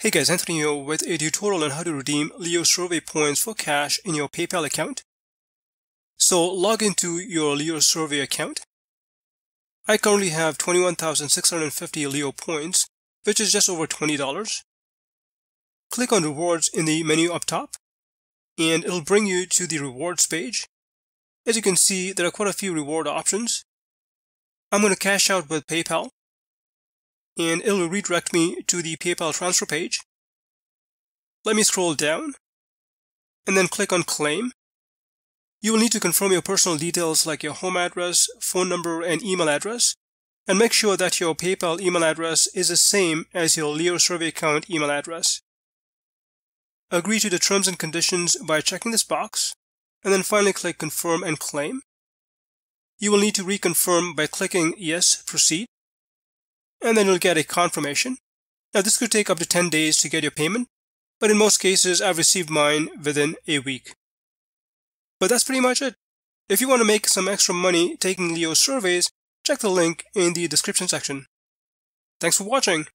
Hey guys, Anthony here with a tutorial on how to redeem Leo Survey points for cash in your PayPal account. So log into your Leo Survey account. I currently have 21,650 Leo points, which is just over $20. Click on rewards in the menu up top, and it'll bring you to the rewards page. As you can see, there are quite a few reward options. I'm going to cash out with PayPal and it will redirect me to the PayPal transfer page. Let me scroll down and then click on claim. You will need to confirm your personal details like your home address, phone number, and email address, and make sure that your PayPal email address is the same as your Leo Survey account email address. Agree to the terms and conditions by checking this box, and then finally click confirm and claim. You will need to reconfirm by clicking yes, proceed and then you'll get a confirmation. Now this could take up to 10 days to get your payment, but in most cases I've received mine within a week. But that's pretty much it. If you want to make some extra money taking Leo surveys, check the link in the description section. Thanks for watching.